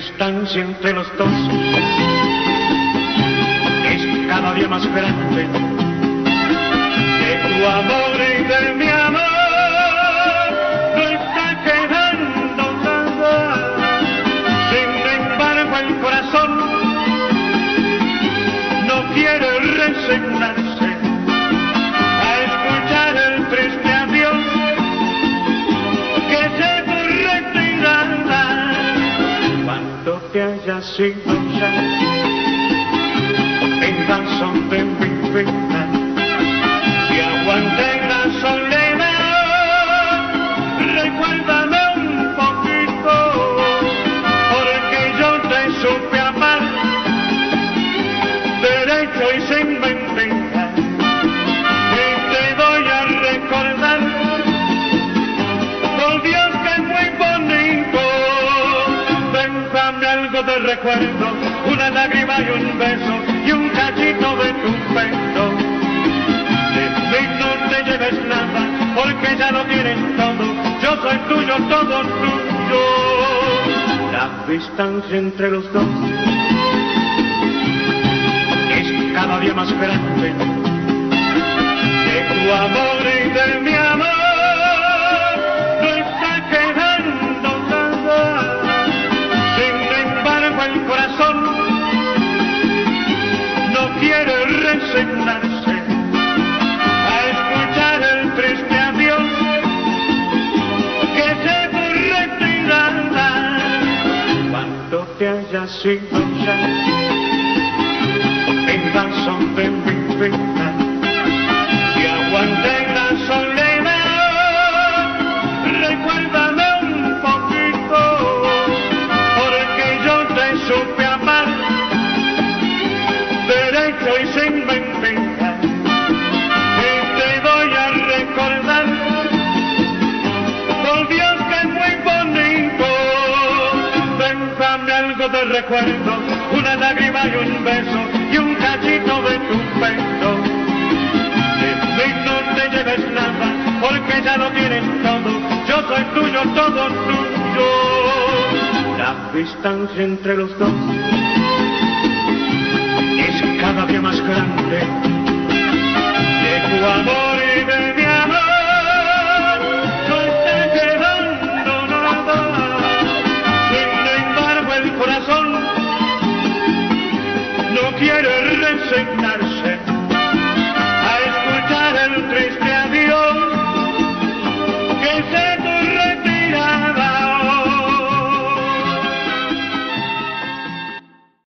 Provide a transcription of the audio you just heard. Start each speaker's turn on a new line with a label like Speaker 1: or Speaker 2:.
Speaker 1: distancia entre los dos es cada día más grande. De tu amor y de mi amor no está quedando nada. Sin embargo, el corazón no quiere resignarse te haya algo de recuerdo una lágrima y un beso y un cachito de tu pecho. De mí no te lleves nada porque ya lo tienes todo. Yo soy tuyo todo tuyo. La distancia entre los dos es cada día más grande. De tu amor y de mi amor quiere resignarse a escuchar el triste adiós que se retirará cuando te haya sido ya derecho y sin mentira y te voy a recordar por Dios que es muy bonito. Déjame algo de recuerdo una lágrima y un beso y un cachito de tu pecho. De no te lleves nada porque ya lo tienes todo yo soy tuyo todo tuyo. La distancia entre los dos quiere reseñar.